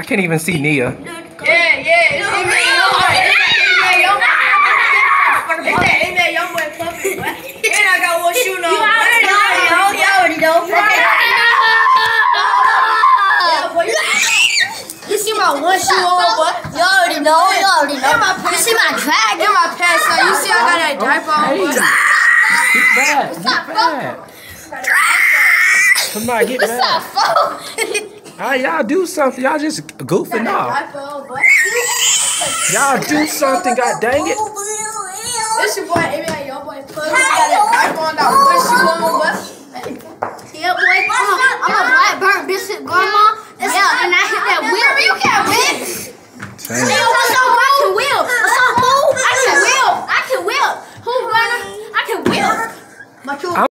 can't even see Nia. Yeah, yeah, it's Amen Youngboy. Amen Youngboy. It's that Amen Youngboy puppet, boy. And I got one shoe on. You already know, yo. You already know. Yeah, boy. You see my one shoe on, boy? You already know. You already know. And my You pants. see my drag? And my pants on. You see I got that diaper on, boy? Get back. Get back. Come on, get back. Alright, y'all do something. Y'all just goofing off. Diaper on, boy. Y'all do something, god dang it. It's your boy, Amen Youngboy puppet. Got that diaper on, that one shoe on, boy. Yeah, boy. I'm a, I'm a black burnt biscuit grandma. Yeah, and I hit that wheel. You can't win. Dang. Yo, what's up. I can wheel. What's up, fool? I can wheel. I can wheel. Who, brother? I can wheel. But you